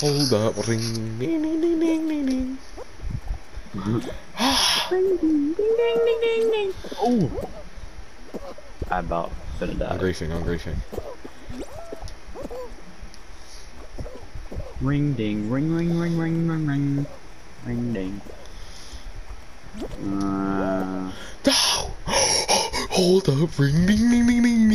Hold up, ring, ding, ding, ding, ding, ding, ding. Oh! I about gonna I'm griefing, I'm griefing. Ring ding, ring ring ring ring ring ring. Ring ding. Uh, Hold up, ring, ding, ding, ding, ding.